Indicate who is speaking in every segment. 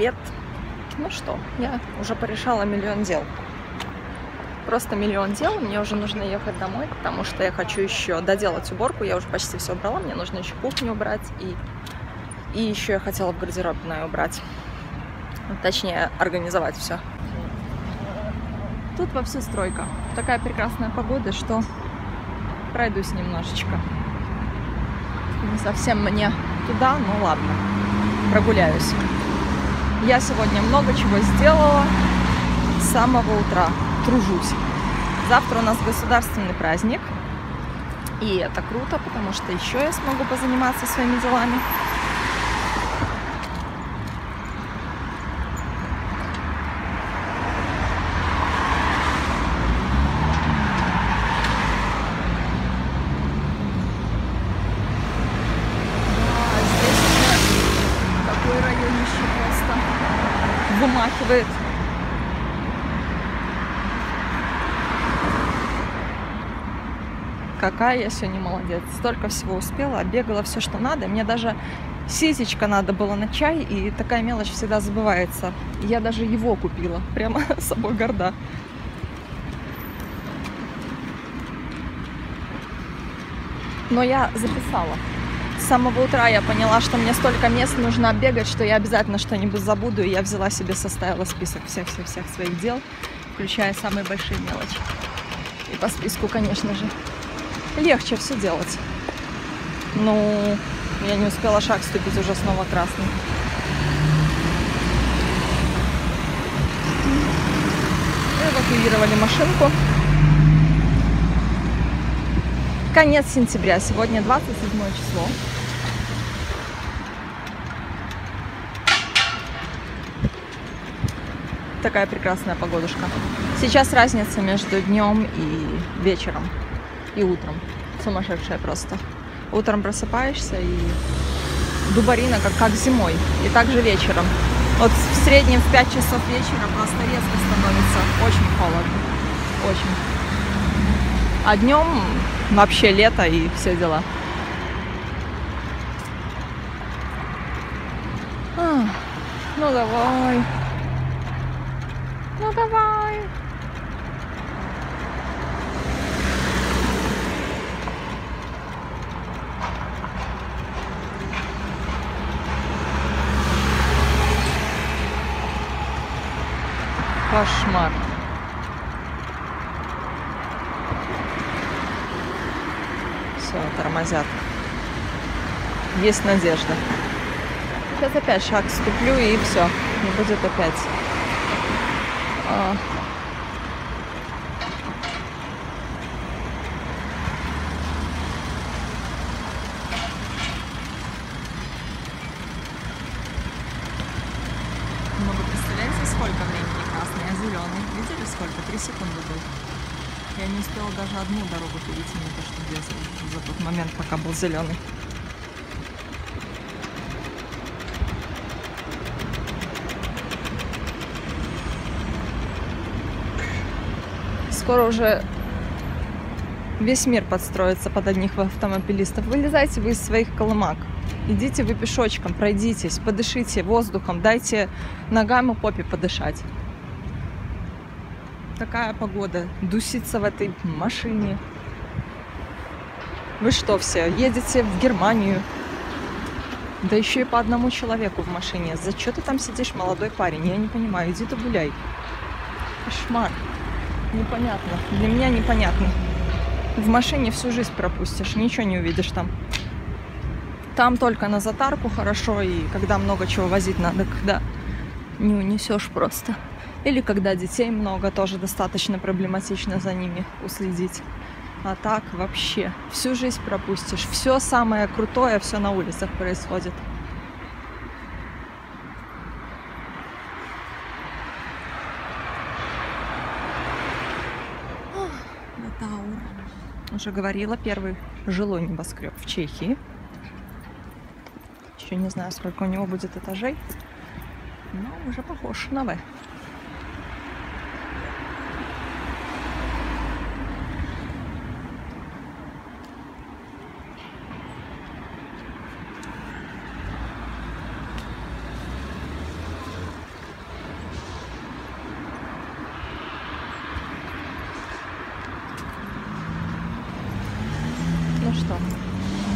Speaker 1: Привет! Ну что, я уже порешала миллион дел. Просто миллион дел. Мне уже нужно ехать домой, потому что я хочу еще доделать уборку. Я уже почти все убрала. Мне нужно еще кухню убрать. И, и еще я хотела в гардеробную убрать. Точнее, организовать все. Тут во всю стройка. Такая прекрасная погода, что пройдусь немножечко. Не совсем мне туда, ну ладно, прогуляюсь. Я сегодня много чего сделала с самого утра. Тружусь. Завтра у нас государственный праздник. И это круто, потому что еще я смогу позаниматься своими делами. Да, здесь уже такой районище вымахивает. Какая я сегодня молодец. Столько всего успела, бегала все, что надо. Мне даже сисечка надо было на чай, и такая мелочь всегда забывается. Я даже его купила. Прямо собой горда. Но я записала. С самого утра я поняла, что мне столько мест нужно оббегать, что я обязательно что-нибудь забуду. И я взяла себе, составила список всех-всех-всех своих дел, включая самые большие мелочи. И по списку, конечно же, легче все делать. Ну, я не успела шаг ступить, уже снова красный. Эвакуировали машинку. Конец сентября, сегодня 27 число. Такая прекрасная погодушка. Сейчас разница между днем и вечером, и утром. Сумасшедшая просто. Утром просыпаешься и дубарина, как, как зимой. И также вечером. Вот в среднем в 5 часов вечера просто резко становится очень холодно. Очень. А днем вообще лето и все дела. А, Ну давай. Ну давай. Кошмар. Все, тормозят. Есть надежда. Сейчас опять шаг ступлю и все. Не будет опять. А. Ну вы представляете, сколько времени красный, а зеленый? Видели сколько? Три секунды был. Я не успела даже одну дорогу перейти, не то что две за, за тот момент, пока был зеленый. Скоро уже весь мир подстроится под одних автомобилистов. Вылезайте вы из своих колымак. Идите вы пешочком, пройдитесь, подышите воздухом, дайте ногам и попе подышать. Такая погода. Дуситься в этой машине. Вы что все, едете в Германию? Да еще и по одному человеку в машине. За что ты там сидишь, молодой парень? Я не понимаю. Иди ты гуляй. Кошмар. Непонятно. Для меня непонятно. В машине всю жизнь пропустишь, ничего не увидишь там. Там только на затарку хорошо, и когда много чего возить надо, когда не унесешь просто. Или когда детей много, тоже достаточно проблематично за ними уследить. А так вообще всю жизнь пропустишь. Все самое крутое, все на улицах происходит. Уже говорила, первый жилой небоскреб в Чехии. Еще не знаю, сколько у него будет этажей, но уже похож на В.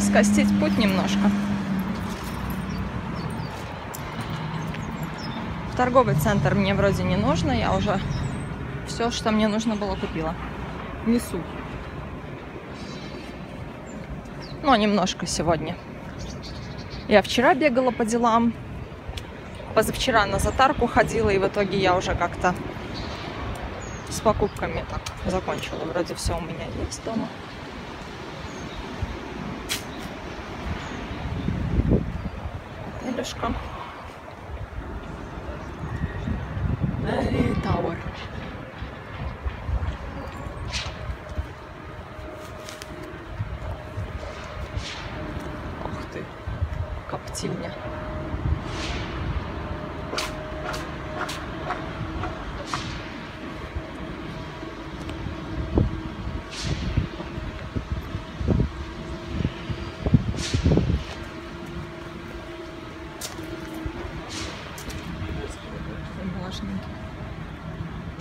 Speaker 1: скостить путь немножко. В торговый центр мне вроде не нужно, я уже все, что мне нужно было, купила. Несу. Но немножко сегодня. Я вчера бегала по делам, позавчера на затарку ходила, и в итоге я уже как-то с покупками так закончила. Вроде все у меня есть дома. Илюшка. Тауэр. Ух ты, коптильня. Влажненький.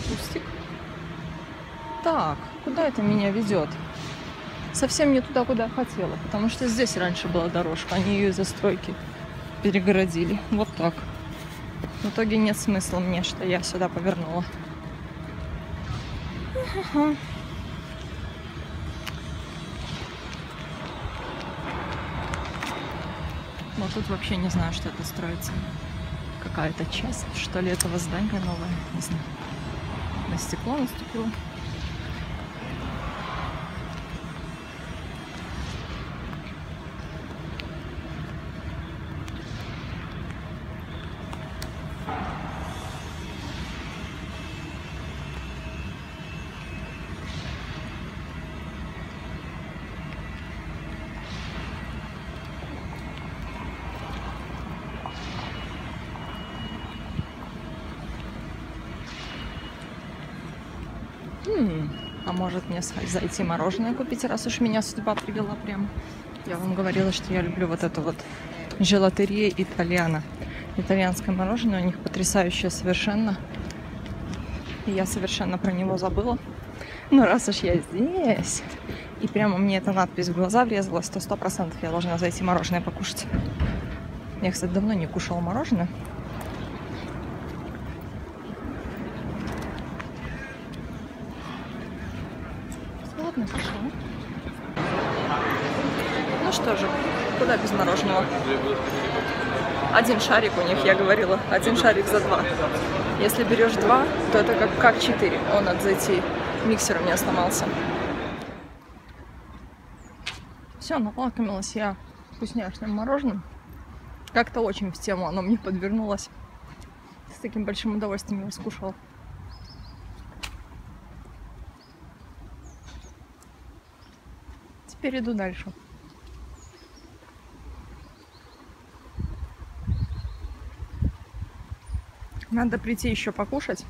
Speaker 1: Кустик. Так, куда это меня ведет? Совсем не туда, куда хотела, потому что здесь раньше была дорожка, они ее из-за перегородили. Вот так. В итоге нет смысла мне, что я сюда повернула. Вот тут вообще не знаю, что это строится. Какая-то часть, что ли, этого здания новое. Не знаю. На стекло наступило. А может мне зайти мороженое купить, раз уж меня судьба привела прям. Я вам говорила, что я люблю вот это вот желатерия итальяна. Итальянское мороженое у них потрясающее совершенно. И я совершенно про него забыла. Но раз уж я здесь, и прямо мне эта надпись в глаза врезалась, то сто процентов я должна зайти мороженое покушать. Я, кстати, давно не кушала мороженое. Ладно, пошла. Ну что же, куда без мороженого? Один шарик у них, я говорила, один шарик за два. Если берешь два, то это как, как четыре. Он от зайти миксер у меня сломался. Все, наплакомилась я вкусняшным мороженым. Как-то очень в тему оно мне подвернулось. С таким большим удовольствием его скушала. Теперь иду дальше. Надо прийти еще покушать.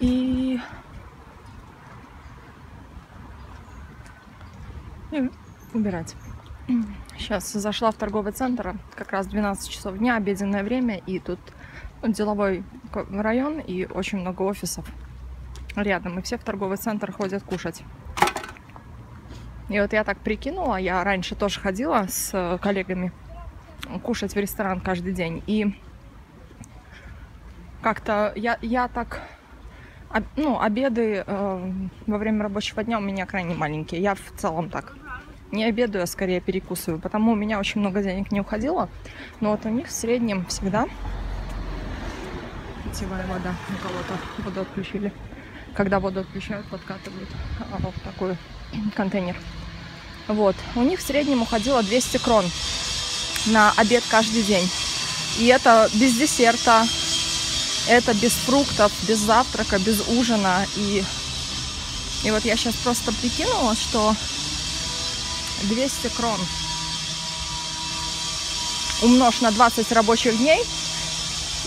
Speaker 1: И... и убирать. Сейчас зашла в торговый центр, как раз 12 часов дня, обеденное время, и тут ну, деловой район и очень много офисов рядом, и все в торговый центр ходят кушать. И вот я так прикинула, я раньше тоже ходила с э, коллегами кушать в ресторан каждый день, и как-то я, я так, ну, обеды э, во время рабочего дня у меня крайне маленькие, я в целом так не обедаю, а скорее перекусываю, потому у меня очень много денег не уходило, но вот у них в среднем всегда питьевая вода. У кого-то воду отключили. Когда воду отключают, подкатывают а, в такой контейнер. Вот. У них в среднем уходило 200 крон на обед каждый день. И это без десерта, это без фруктов, без завтрака, без ужина. И, и вот я сейчас просто прикинула, что 200 крон умножь на 20 рабочих дней,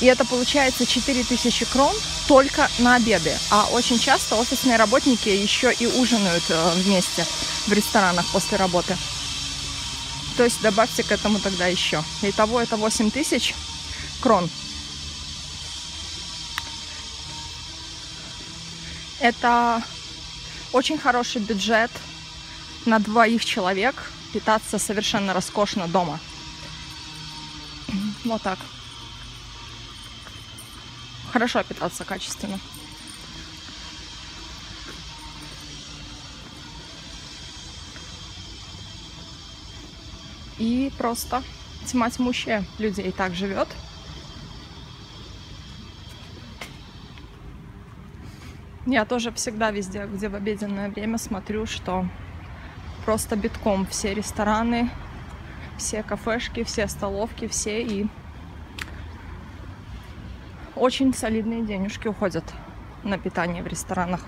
Speaker 1: и это получается 4000 крон только на обеды. А очень часто офисные работники еще и ужинают э, вместе в ресторанах после работы. То есть добавьте к этому тогда еще. Итого это 8000 крон. Это очень хороший бюджет на двоих человек питаться совершенно роскошно дома. Вот так. Хорошо питаться качественно. И просто тьма тьмущая людей так живет. Я тоже всегда везде, где в обеденное время смотрю, что просто битком все рестораны, все кафешки, все столовки, все и очень солидные денежки уходят на питание в ресторанах.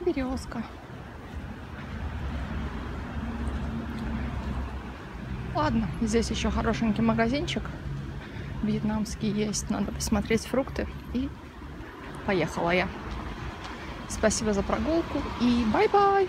Speaker 1: Березка. Ладно, здесь еще хорошенький магазинчик вьетнамский есть. Надо посмотреть фрукты. И поехала я. Спасибо за прогулку и bye-bye!